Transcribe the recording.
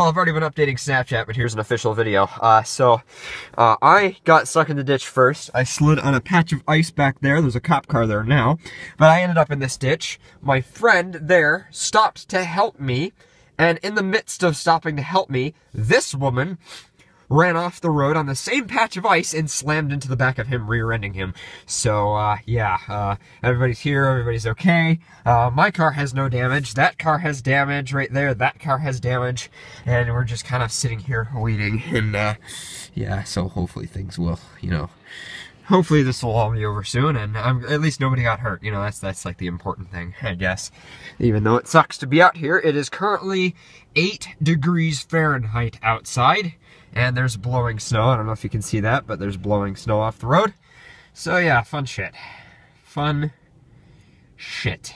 Well, I've already been updating Snapchat, but here's an official video. Uh, so, uh, I got stuck in the ditch first. I slid on a patch of ice back there. There's a cop car there now. But I ended up in this ditch. My friend there stopped to help me. And in the midst of stopping to help me, this woman ran off the road on the same patch of ice and slammed into the back of him, rear-ending him. So, uh, yeah, uh, everybody's here, everybody's okay. Uh, my car has no damage, that car has damage right there, that car has damage, and we're just kind of sitting here waiting, and, uh, yeah, so hopefully things will, you know, hopefully this will all be over soon. And um, at least nobody got hurt. You know that's that's like the important thing i guess. Even though it sucks to be out here it is currently 8 degrees fahrenheit outside and there's blowing snow. I don't know if you can see that, but there's blowing snow off the road. So yeah, fun shit. Fun shit.